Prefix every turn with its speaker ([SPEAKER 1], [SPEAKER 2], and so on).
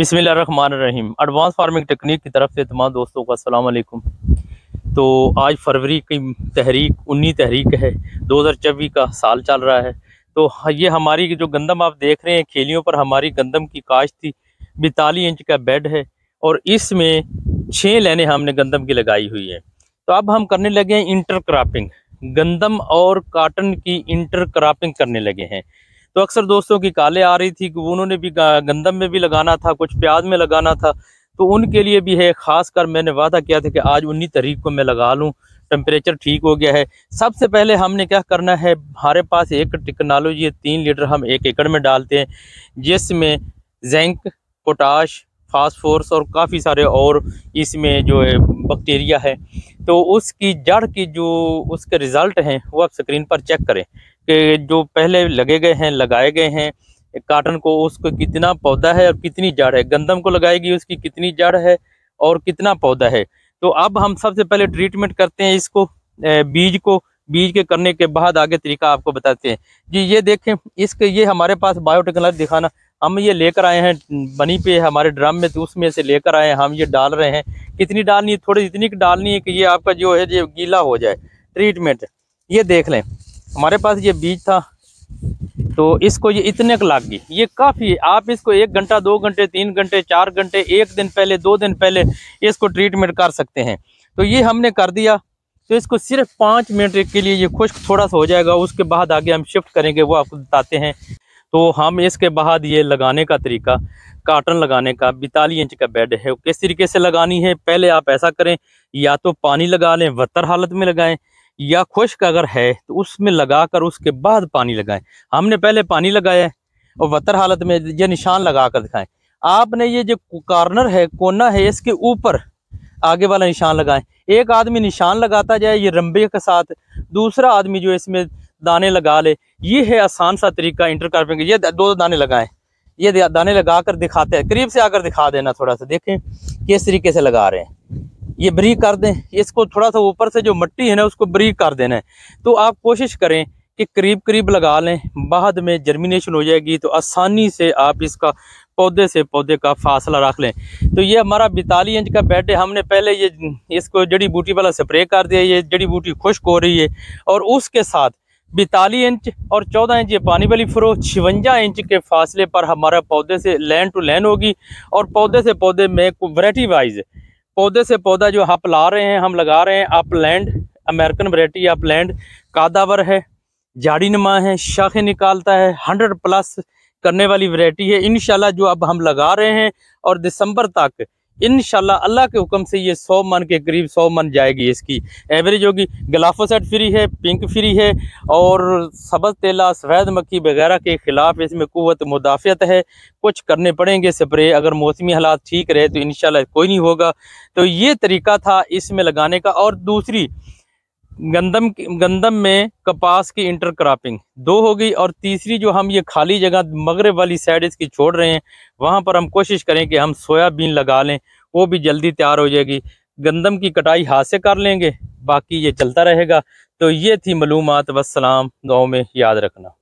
[SPEAKER 1] रहीम advance farming technique की तरफ़ से तमाम दोस्तों का वालेकुम। तो आज फरवरी की तहरीक उन्नी तहरीक है 2024 का साल चल रहा है। तो ये हमारी जो गंदम आप देख रहे हैं, खेलियों पर हमारी गंदम की काश थी, बितालीस इंच का बेड है और इसमें छः लेने हमने गंदम की लगाई हुई है। तो अब हम करने लगे हैं इंटर क्रॉपिंग गंदम और काटन की इंटर क्रॉपिंग करने लगे हैं। तो अक्सर दोस्तों की काले आ रही थी कि उन्होंने भी गंदम में भी लगाना था, कुछ प्याज में लगाना था। तो उनके लिए भी है ख़ास कर मैंने वादा किया था कि आज उन्नी तारीख को मैं लगा लूँ। टेम्परेचर ठीक हो गया है। सबसे पहले हमने क्या करना है, हमारे पास एक टेक्नोलॉजी है, तीन लीटर हम एक एकड़ में डालते हैं, जिसमें जेंक, पोटाश फास्फोरस और काफ़ी सारे और इसमें जो है बैक्टीरिया है। तो उसकी, जड़ की जो उसके रिज़ल्ट हैं, वो आप स्क्रीन पर चेक करें। कि जो पहले लगे गए हैं, लगाए गए हैं काटन को उसको कितना पौधा है और कितनी जड़ है, गंदम को लगाएगी उसकी कितनी जड़ है और कितना पौधा है। तो अब हम सबसे पहले ट्रीटमेंट करते हैं इसको बीज को, बीज के करने के बाद आगे तरीका आपको बताते हैं। जी, ये देखें, इसके, ये हमारे पास बायोटेक्नोलॉजी दिखाना, हम ये लेकर आए हैं, बनी पे हमारे ड्रम में तो उसमें से लेकर आए हैं, हम ये डाल रहे हैं। कितनी डालनी है थोड़ी इतनी डालनी है कि ये आपका जो है, ये गीला हो जाए। ट्रीटमेंट ये देख लें। हमारे पास ये बीज था तो इसको ये इतने का लाग गई। ये काफ़ी है। आप इसको एक घंटा, दो घंटे, तीन घंटे, चार घंटे, एक दिन पहले, दो दिन पहले इसको ट्रीटमेंट कर सकते हैं। तो ये हमने कर दिया। तो इसको सिर्फ़ पाँच मिनट के लिए ये खुश्क थोड़ा सा हो जाएगा। उसके बाद आगे हम शिफ्ट करेंगे, वो आपको बताते हैं। तो हम इसके बाद ये लगाने का तरीका काटन लगाने का, बितालीस इंच का बेड है। किस तरीके से लगानी है? पहले आप ऐसा करें, या तो पानी लगा लें वतर हालत में लगाएँ या खुश्क अगर है तो उसमें लगा कर उसके बाद पानी लगाएँ। हमने पहले पानी लगाया और वतर हालत में ये निशान लगा कर दिखाएँ। आपने ये जो कॉर्नर है, कोना है, इसके ऊपर आगे वाला निशान लगाएँ। एक आदमी निशान लगाता जाए ये रंबे के साथ, दूसरा आदमी जो इसमें दाने लगा ले, ये है आसान सा तरीका इंटर कार्पिंग ये दो दाने लगाएँ। ये दाने लगा कर दिखाते हैं, करीब से आकर दिखा देना थोड़ा सा। देखें किस तरीके से लगा रहे हैं। ये ब्रीक कर दें। इसको थोड़ा सा ऊपर से जो मट्टी है ना, उसको ब्रीक कर देना है। तो आप कोशिश करें कि करीब करीब लगा लें। बाद में जर्मिनेशन हो जाएगी तो आसानी से आप इसका पौधे से पौधे का फासला रख लें। तो ये हमारा बितालीस इंच का बेड है। हमने पहले ये, इसको जड़ी बूटी वाला स्प्रे कर दिया। ये जड़ी बूटी खुश्क हो रही है। और उसके साथ बितालीस इंच और चौदह इंच ये पानी वाली फ्रो, छिवंजा इंच के फासले पर हमारा पौधे से लैंड टू लैंड होगी। और पौधे से पौधे में वरायटी वाइज पौधे से पौधा जो आप ला रहे हैं, हम लगा रहे हैं, आप लैंड अमेरिकन वरायटी आप लैंड कादावर है जाड़ी नमा है, शाखे निकालता है हंड्रेड प्लस करने वाली वरायटी है। इनशाला जो अब हम लगा रहे हैं और दिसंबर तक इन अल्लाह के हुक्म से ये सौ मन के करीब सौ मन जाएगी इसकी। एवरेज होगी गलाफोसेट फ्री है पिंक फ्री है, और सबज तेला, सफ़ेद मक्खी वगैरह के ख़िलाफ़ इसमें कुत मुदाफ़त है। कुछ करने पड़ेंगे स्प्रे अगर मौसमी हालात ठीक रहे तो इन कोई नहीं होगा। तो ये तरीका था इसमें लगाने का। और दूसरी गंदम गंदम में कपास की इंटर क्रॉपिंग दो हो गई और तीसरी जो हम ये खाली जगह मगरब वाली साइड इसकी छोड़ रहे हैं, वहाँ पर हम कोशिश करें कि हम सोयाबीन लगा लें, वो भी जल्दी तैयार हो जाएगी। गंदम की कटाई हाथ से कर लेंगे, बाकी ये चलता रहेगा। तो ये थी मलूमत वसलाम गाँव में याद रखना।